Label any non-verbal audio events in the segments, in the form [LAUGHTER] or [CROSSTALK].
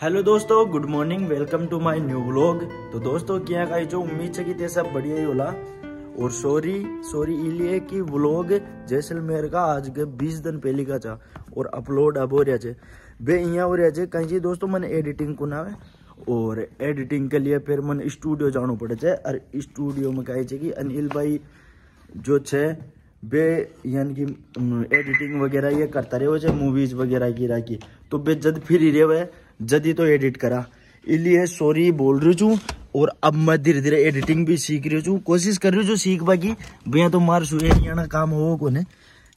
Hello दोस्तों, good morning, welcome to my new vlog. तो दोस्तों, क्या गाई जो उम्मीद है कि ते सब बढ़िया ही होला। और सॉरी सॉरी इसलिए कि व्लॉग जैसलमेर का आज के 20 दिन पहले का था और अपलोड अब हो रहा है। बे यहाँ हो रहा है। कहीं जी दोस्तों, मैंने एडिटिंग को ना और एडिटिंग के लिए फिर मन स्टूडियो जाना पड़े थे। और स्टूडियो में कहे कि अनिल भाई जो छे बे, यानी कि एडिटिंग वगैरह ये करता रहे मूवीज़ वगैरह की राखी तो बे, जद फिर ही रहे जदी तो एडिट करा। इसलिए सॉरी बोल रही हूँ, और अब मैं धीरे धीरे एडिटिंग भी सीख रही हूँ। कोशिश कर रही हूँ सीख बाकी भैया तो मार सुए नहीं काम हो को ने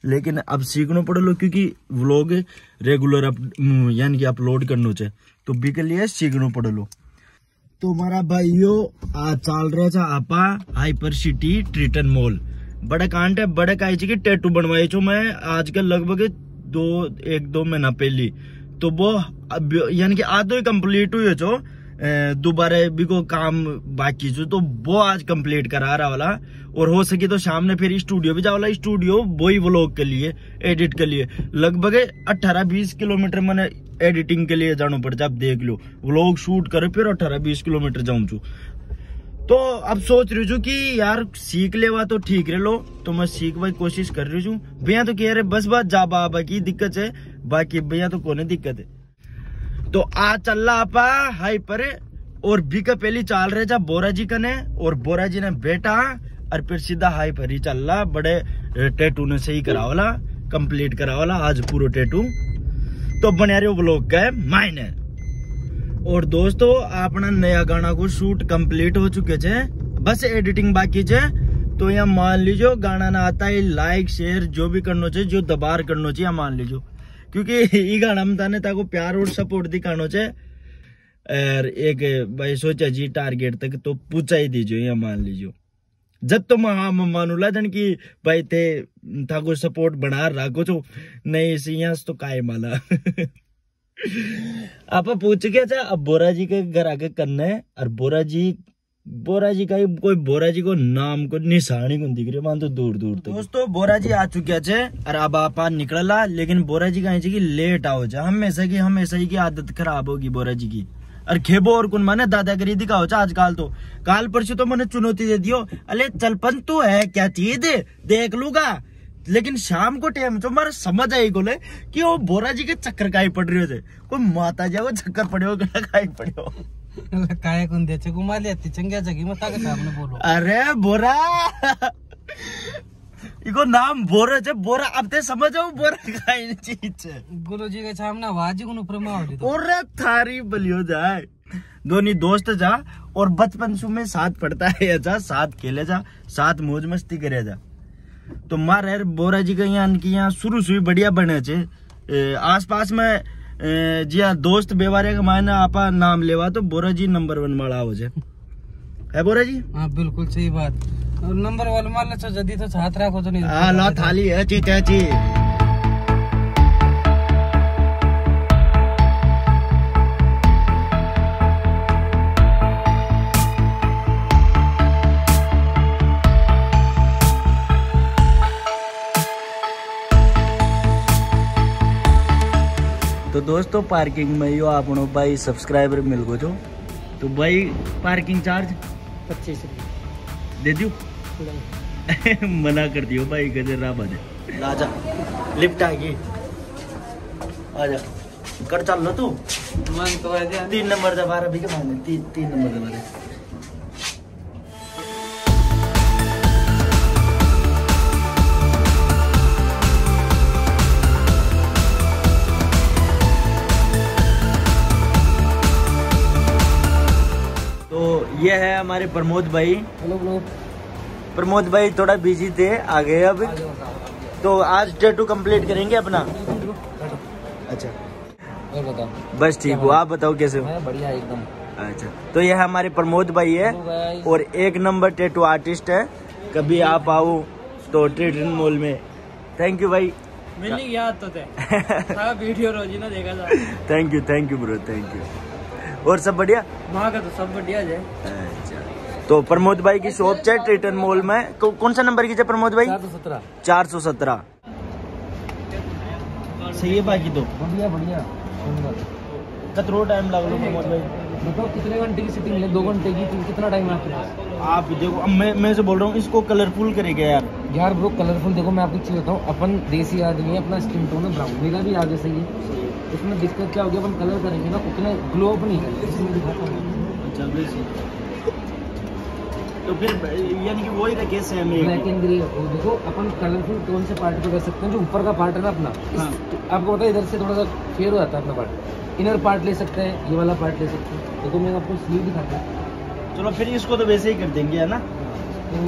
लेकिन अब सीखना पड़े लो, क्योंकि व्लॉग रेगुलर अप यानी कि अपलोड करना चाहिए। तो बी के लिए सीखना पड़े लो। तो हमारा भाइयों चल रहा था आपा हाइपर सिटी ट्रिटन मॉल बड़ा कांट है, बड़े काई की टैटू बनवाई छो मैं आजकल लगभग दो, एक दो महीना पहली। तो वो यानी कि आधो कंप्लीट हुई दोबारा भी को काम बाकी जो तो वो आज कंप्लीट करा रहा वाला। और हो सके तो शाम ने फिर स्टूडियो भी जाओ स्टूडियो वो ही व्लॉग के लिए एडिट के लिए। लगभग 18-20 किलोमीटर मैंने एडिटिंग के लिए जाना पड़ता अब देख लो। व्लॉग शूट करो, फिर 18-20 किलोमीटर जाऊँ छू तो अब सोच रही हूँ कि यार, सीख लेवा तो ठीक रह लो। तो मैं सीख भाई कोशिश कर रही हूँ। भैया तो कह रहे बस बात जा बाबा की दिक्कत है। बाकी भैया तो कोने दिक्कत है। तो आज चल रहा आपा हाई पर, और बी का पहली चाल रहे जा बोरा जी का ने और बोरा जी ने बेटा और फिर सीधा हाई पर ही चल रहा बड़े टेटू ने सही करा वाला कंप्लीट करा वाला आज पूरा टेटू तो बने रहे ब्लॉग का मायने और दोस्तों अपना नया गाना को शूट कंप्लीट हो चुके थे बस एडिटिंग बाकी थे तो यहाँ मान लीजिए गाना ना आता है लाइक शेयर जो भी करना चाहिए जो दबार करना चाहिए मान लीजिए क्योंकि ये गाना में ताने ताको प्यार और सपोर्ट दिखाना चाहिए और एक, भाई, सोचा जी टारगेट तक तो पूछा ही दीजिए यहाँ मान लीजिए जब तो हाँ मानूला जन की, भाई थे थाको सपोर्ट बना रखो तो नहीं, इसी यहाँ तो काय माला। [LAUGHS] आप पूछ गया था अब बोरा जी के घर आके करना है, और बोरा जी बोरा जी का कोई बोरा जी को नाम को निशानी को दिख रही मान तो दूर दूर तक। दोस्तों बोरा जी आ चुके थे, और अब आप निकला लेकिन बोरा जी कहे की लेट आओ जा। हमेशा की, हमेशा ही की आदत खराब होगी बोरा जी की। और खेबो और कुन माने, दादागिरी दिखाओ चा आजकल तो। काल परसों तो मैंने चुनौती दे दियो अरे चलपन तू है, क्या चीज़? देख लूगा। लेकिन शाम को टाइम तो मारे समझ आई गोले कि वो बोरा जी के चक्कर का ही पड़ रहे थे। कोई माता जी को चक्कर पड़े काई पड़े [LAUGHS] काय कोण त्याचे घुमाले ती चंग्या जगी मग ताकत आपने बोलो अरे बोरा! इको नाम बोरा छे बोरा अब ते समझो बोरा काई चीज़ छे गुरु जी के सामने वाजी को प्रमा हो तो। और थारी बलियो जाए। दोनों दोस्त जा और बचपन से में साथ पढ़ता है जा साथ खेले जा साथ मौज मस्ती करे जा। तो मारे बोरा जी के यहाँ की यहाँ शुरू से बढ़िया बने छे आस पास में जी हाँ दोस्त बेवारे का मायने आपा नाम लेवा तो बोरा जी नंबर वन वाला हो जाए है बोरा जी हाँ बिल्कुल सही बात नंबर वन वाला तो जदी तो हाथ रखो तो नहीं हाँ ला थाली है ची ची तो दोस्तों पार्किंग में यो आप भाई सब्सक्राइबर मिल गो जो। तो भाई पार्किंग चार्ज पच्चीस दे दियो। [LAUGHS] मना कर दियो भाई गजर रा बने राजा लिफ्ट आ गई। आजा कर चल लो तू? मन तो है तीन नंबर दबा रहा भी के माने तीन तीन नंबर दबा रहा ये है हमारे प्रमोद भाई। हेलो प्रमोद भाई थोड़ा बिज़ी थे आ गए अब। तो आज टैटू कंप्लीट करेंगे अपना? अच्छा। और बताओ। बस ठीक हो आप बताओ कैसे हो? बढ़िया एकदम। अच्छा। तो ये हमारे प्रमोद भाई है और एक नंबर टैटू आर्टिस्ट है। कभी आप आओ तो ट्रेडन मॉल में। थैंक यू भाई। मिलने तो थे। [LAUGHS] वीडियो रोजी ना देखा था। Thank you thank you bro thank you और सब बढ़िया? वहाँ का तो सब बढ़िया है। अच्छा। तो प्रमोद भाई की शॉप है ट्रिटन मॉल में? को, कौन सा नंबर की है प्रमोद भाई? चार सौ सत्रह। चार सौ सत्रह। सही है बाकी तो। बढ़िया बढ़िया। सुंदर कतरो टाइम लगलो प्रमोद भाई। बताओ कितने घंटे की सिटिंग है? दो घंटे की कितना टाइम है आपके पास? आप देखो अब मैं मैं से बोल रहा हूँ इसको कलरफुल करेगा यार। यार ब्रो कलरफुल देखो मैं आपको चीज़ बताऊँ अपन देसी आदमी है अपना स्किन टोन है ब्राउन मेरा भी आगे सही है। इसमें दिक्कत क्या होगी अपन कलर करेंगे ना उतना ग्लो अप नहीं करेंगे। इसलिए दिखाता हूँ। अच्छा तो फिर यानी कि वही रखे सेम ब्लैक एंड ग्रे देखो अपन कलरफुल कौन से पार्ट पे कर सकते हैं जो ऊपर का पार्ट है ना अपना। हाँ। आपको पता है इधर से थोड़ा सा फेयर हो जाता है अपना पार्ट इनर पार्ट ले सकते हैं ये वाला पार्ट ले सकते हैं। देखो मैं आपको स्लीव दिखाता हूँ। चलो फिर इसको तो वैसे ही कर देंगे है ना? तो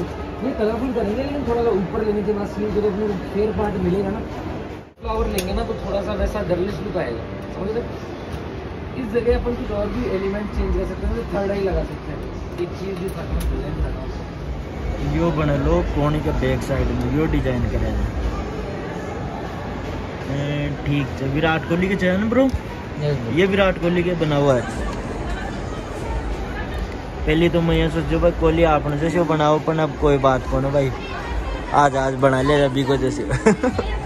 ये कलरफुल करेंगे लेकिन थोड़ा सा ऊपर लेने के बाद स्लीव जब अपने फेयर पार्ट मिलेगा ना। फ्लावर लेंगे ना तो थोड़ा सा वैसा डरलिश लुक आएगा। समझ रहे इस जगह अपन कुछ और भी एलिमेंट चेंज कर सकते हैं तो थर्ड आई लगा सकते हैं। एक चीज़ भी हूँ डिज़ाइन दिखाता यो बना लो कोने के बैक साइड में यो डिज़ाइन करे। ठीक है विराट कोहली के ना ब्रो? ये विराट कोहली के बना हुआ है। पहले तो मैं ये सोचो भाई कोहली आपने जैसे बनाओ पर अब कोई बात को ना भाई? आज आज बना ले अभी को जैसे। [LAUGHS]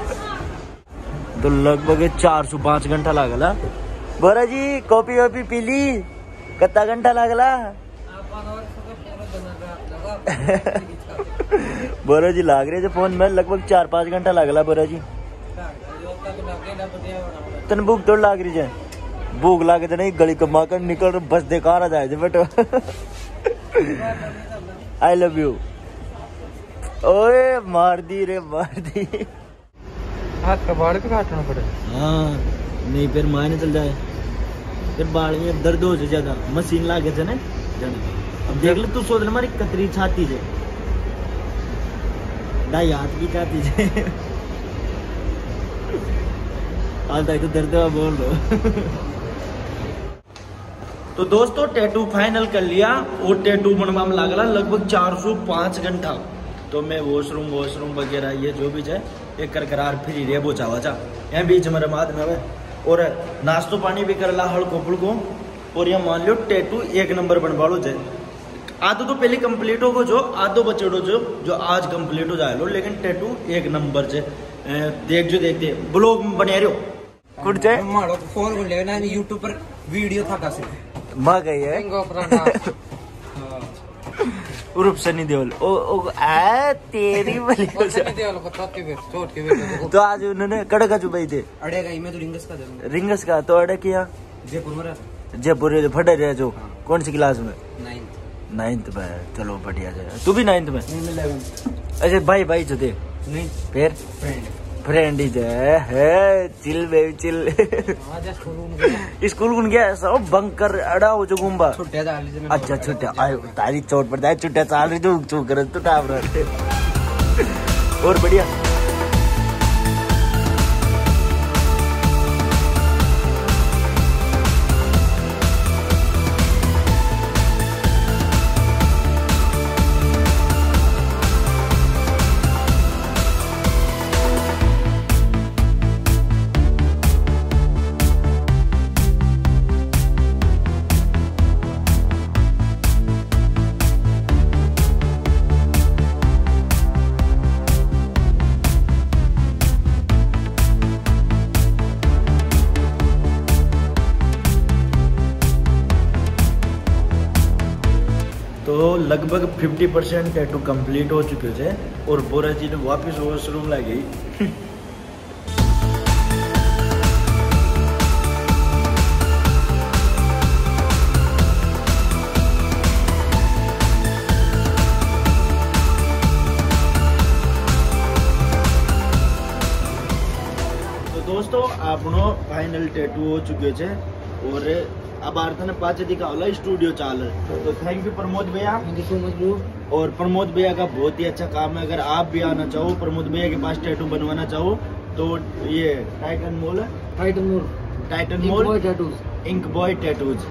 तो लगभग चार सौ पाँच घंटा लागला। बोरा जी, कॉपी वॉपी पी ली? कितना घंटा लागला? [LAUGHS] बोरा जी, लाग रहे थे फ़ोन में? लगभग चार पाँच घंटा लागला बोरा जी। तन भूख तो लाग रही है। भूख लागे तो नहीं, गली कमा कर निकल, बस देकार आ जाए बेटो। आई लव यू ओए, मार दी रे, मार दी। हाथ का हाँ नहीं फिर मायने चल जाए फिर बाल में दर्द हो जाए ज़्यादा मशीन लागे थे अब देख ले तू सोच रहा कतरी छाती ढाई हाथ की छाती तो दर्द बोल दो तो दोस्तों टैटू फाइनल कर लिया और टैटू बनवा में लागला लगभग 405 घंटा तो मैं वॉशरूम वॉशरूम वगैरह ये जो भी है एक कर करार फिर रे बोचा वाचा यहाँ बीच में रमाद में और नाश्तो पानी भी कर ला हड़को फुड़को और यहाँ मान लो टैटू एक नंबर बनवा लो जाए आधो तो पहले कंप्लीट होगो जो आधो बचेड़ो जो जो आज कंप्लीट हो जाए लो लेकिन टैटू एक नंबर से देख जो देखते ब्लॉग में बने रहो। कुछ जाए मारो फ़ोन को लेना यूट्यूब पर वीडियो था कैसे। माँ गई है उर्फ़ सनी देओल ओ ओ आ तेरी [LAUGHS] बली हो जा। तो आज उन्होंने कड़का चुपाई थे। अड़ेगा मैं तो रिंगस का दे रिंगस का तो अड़े किया? जयपुर में रहता। जयपुर में फटे रहे जो। कौन सी क्लास में? नाइन्थ नाइन्थ में। चलो बढ़िया जाए तू भी नाइन्थ में? अच्छा भाई भाई जो थे। नहीं। फिर? फ्रेंड फ्रेंड इज़ है। Chill baby chill. स्कूल गुन गया। सब बंक कर अड़ा हो जो गुम्बा अच्छा छुट्टिया आयो तारी चोट पड़ता है छुट्टिया चाल रही तू चूक कर तो टाप रहे। और बढ़िया। लगभग 50 परसेंट टैटू कंप्लीट हो चुके थे और बोरा जी ने वापस वॉशरूम ला गई। तो दोस्तों, आपनो फाइनल टैटू हो चुके थे और अब आरता ने पाचे दिखावला स्टूडियो चाल। तो थैंक यू प्रमोद भैया। और प्रमोद भैया का बहुत ही अच्छा काम है। अगर आप भी आना चाहो प्रमोद भैया के पास टैटू बनवाना चाहो तो ये टाइटन मोल है। Titan mall Titan mall mall tattoos ink boy tattoos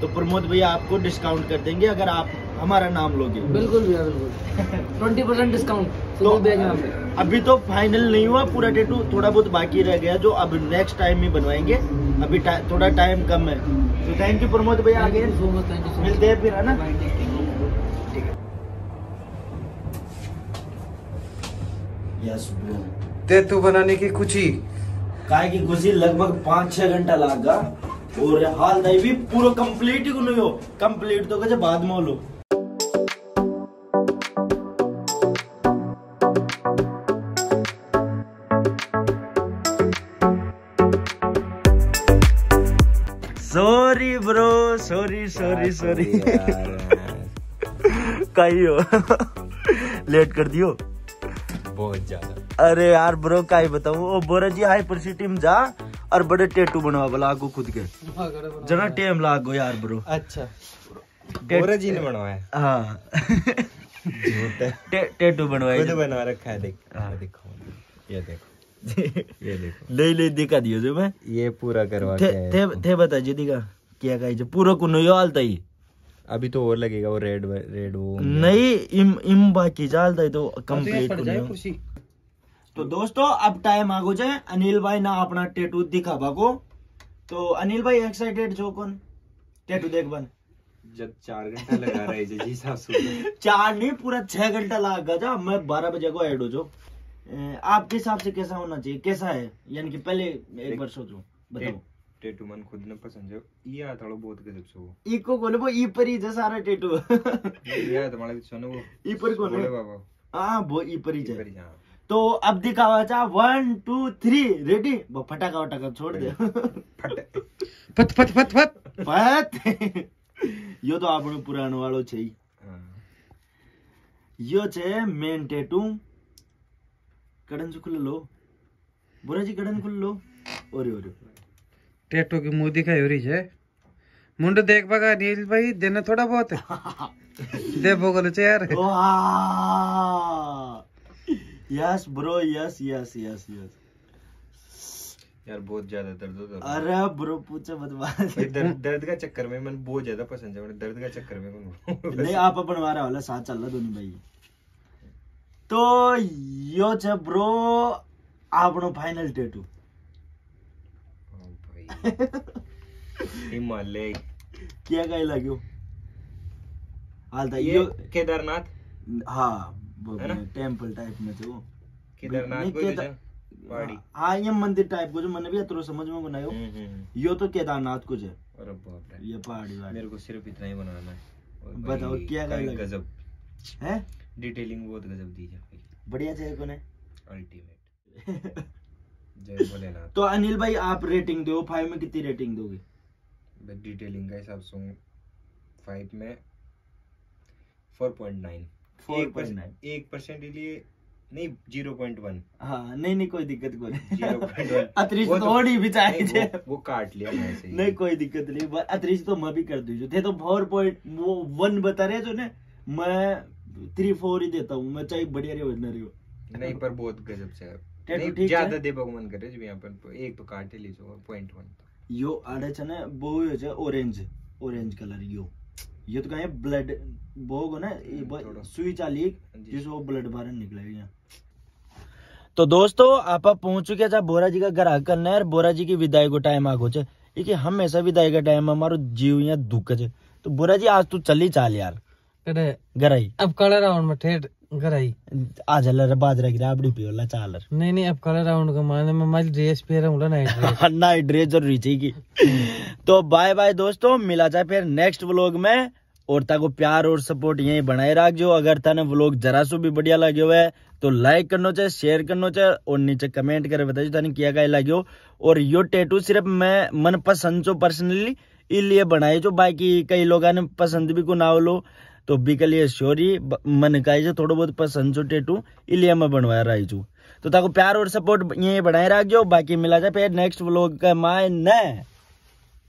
तो प्रमोद भैया आपको डिस्काउंट कर देंगे। अगर आप हमारा नाम लोगे। बिल्कुल भैया बिल्कुल। [LAUGHS] ट्वेंटी परसेंट डिस्काउंट तो में अभी तो फाइनल नहीं हुआ पूरा टैटू थोड़ा बहुत बाकी रह गया जो अब नेक्स्ट टाइम ही बनवाएँगे। अभी टा, थोड़ा टाइम कम है। तो थैंक यू प्रमोद भैया आगे। मिलते हैं फिर है ना? यस ब्रो बनाने की कुछ ही काय की खुशी? लगभग पाँच छह घंटा लगा। और हाल दाई भी पूरा कंप्लीट ही कुनो कंप्लीट तो कजे बाद में लो। Sorry bro sorry sorry sorry कही हो लेट कर दियो। बहुत ज़्यादा। अरे यार ब्रो का ही बताऊँ? ओ बोरा जी हाइपर सिटी में जा और बड़े टेटू बनवा बोला को खुद के। जना टेम लागो यार ब्रो अच्छा। बोरा जी ने बनवाया। हाँ। झूठ है। टे, टेटू बनवाए खुद बनवा रखा है देख। हाँ। देखो। ये देखो। ये देखो ले ले दिखा दियो जो मैं। ये पूरा करवा थे के थे थे बता जी दिखा। क्या कही जो? पूरा कुनो यो हालता ही? अभी तो और लगेगा वो रेड रेड वो नहीं इम इम बाकी चालता ही तो कंप्लीट कुनो तो दोस्तों अब टाइम आगो जाए अनिल भाई ना अपना टेटू दिखावा को तो अनिल भाई एक्साइटेड जो कौन? टेटू देख बन जब चार घंटा लगा रहा जी हिसाब से। [LAUGHS] चार नहीं पूरा छह घंटा लगा जा। मैं बारह बजे को ऐड हो जाओ। आपके हिसाब से कैसा होना चाहिए कैसा है यानी कि पहले एक बार सोचो बताओ टेटू मन खुद ने पसंद है ये आ थोड़ा बहुत गजब से वो इको बोले वो ई पर ही जा सारा टेटू ये आ तुम्हारे सुनो वो ई पर कौन बोले है बाबा हाँ वो ई पर ही ये जाए पर यहाँ तो अब दिखावा चाह वन टू थ्री रेडी वो फटाका वटाका छोड़ दे फट ફત ફત ફત ફત પત યો તો આપણો પુરાણો વાળો છે ઈ. हाँ। યો છે મેન ટેટુ ಗಡಂಜುಕುಲ್ಲೋ ಬುರಜಿ ಗಡಂಜುಕುಲ್ಲೋ ಓರಿ ಓರಿ. टेटो की मुँह दिखाई हो रही है। मुंड देख बगा नील भाई देना थोड़ा बहुत [LAUGHS] दे बोगल चे यार। Yes bro yes yes yes yes. यार बहुत ज़्यादा दर्द हो रहा अरे ब्रो पूछो मत बात। दर, दर्द का चक्कर में मन बहुत ज़्यादा पसंद है दर्द का चक्कर में नहीं आप अपन वाला साथ चल रहा दोनों भाई। तो यो છે બ્રો આપણો ફાઇનલ ટેટુ हाँ भाई हिमालय ક્યાં કઈ લાગ્યો હાલતા ये यो केदारनाथ હા है ना? टेम्पल टाइप में છે वो केदारनाथ नहीं, को जो केदार- है, पहाड़ी हाँ ये मंदिर टाइप को जो मैंने भी अतरो समझ में बनायो हम्म, हम्म, हम्म। यो तो केदारनाथ को है अरे बाप रे ये पहाड़ी वाली मेरे को सिर्फ इतना ही बनाना है और बताओ, भाई, क्या कहीं लगा? गजब है डिटेलिंग बहुत गजब दी है बढ़िया है कोने? अल्टीमेट [LAUGHS] जय भोलेनाथ। तो अनिल भाई आप रेटिंग दो फाइव में कितनी रेटिंग दोगे? बट डिटेलिंग का हिसाब से फाइव में फोर पॉइंट नाइन 4.9 एक परसेंट लिए नहीं ज़ीरो पॉइंट वन हाँ नहीं नहीं कोई दिक्कत कोई ज़ीरो पॉइंट वन अतिरिक्त थोड़ी भी चाहिए। छे। वो काट लिया मैं नहीं कोई दिक्कत नहीं अतिरिक्त तो मैं भी कर दीजिए थे तो फोर पॉइंट वो वन बता रहे जो ने मैं थ्री फोर ही देता हूँ। मैं चाहे बढ़िया रही ओरिजिनल हो नहीं पर बहुत गजब से नहीं ज़्यादा दे भगवान करे जो यहाँ पर एक तो काट ही लीजो पॉइंट वन यो आड़े छने बो हो जे ऑरेंज ऑरेंज कलर यो। तो ये तो कहे ब्लड बोग ना सुई चाली हाँ जिसको ब्लड बाहर निकले यहाँ। तो दोस्तों आप पहुँच चुके जा बोरा जी का ग्राहक करना है बोरा जी की विदाई को टाइम आगो छे कि हमेशा विदाई का टाइम हमारो जीव या दुख छे तो बोरा जी आज तू चली चाल यार। अब कलर राउंड में ठेठ आज लर बाजरा की राबड़ी पियोला चाल नहीं नहीं अब कलर राउंड का माने मैं मैं ड्रेस पहन रहा हूँ नाइट ड्रेस नाइट ड्रेस ज़रूरी चाहिए तो बाय बाय दोस्तों मिला जाए फिर नेक्स्ट व्लॉग में। और ताको प्यार और सपोर्ट यही बनाए रख जो अगर तने व्लॉग जरा सो भी बढ़िया लगे हुआ है तो लाइक करना चाहिए शेयर करना चाहिए और नीचे कमेंट कर बताइए तने क्या क्या लगे और यो टैटू सिर्फ़ मैं मन पसंद जो पर्सनली इसलिए बनाए जो बाकी कई लोगों ने पसंद भी को ना लो। तो श्योरी मन जो थोड़ा बहुत पसंद छो टेटू इलिया में बनवाया रही छू। तो ताको प्यार और सपोर्ट यही बनाए रखियो बाकी मिला जाए फिर नेक्स्ट व्लॉग का माय न